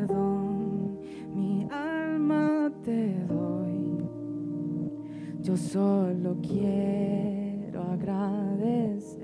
perdón, mi alma te doy. Yo solo quiero agradecer.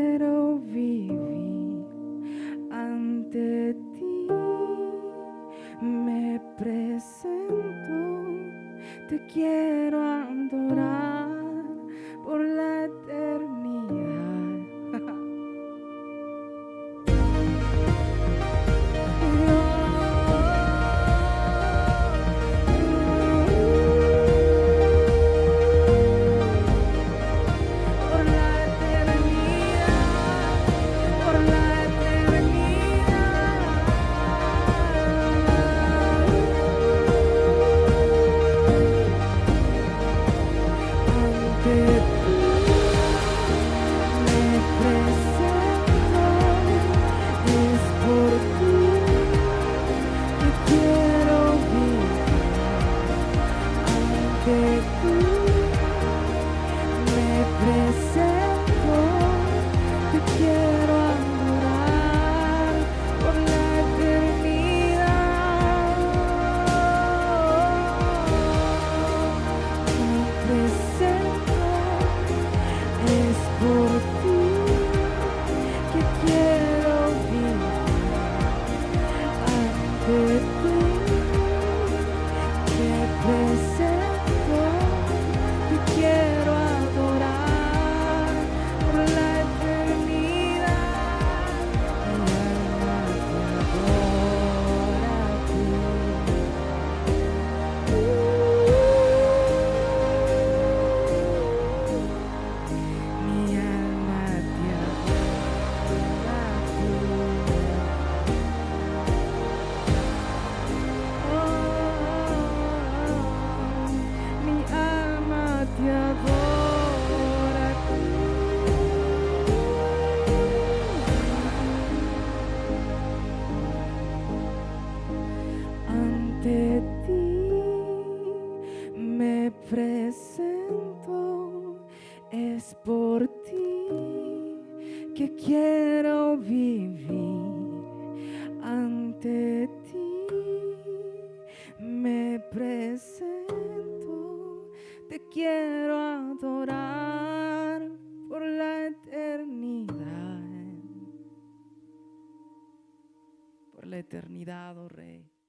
quiero vivir ante ti. Me presento, te quiero adorar. por ti que quiero vivir ante ti. Que presento, es por ti que quiero vivir ante ti. Me presento, te quiero adorar por la eternidad, por la eternidad, oh Rey.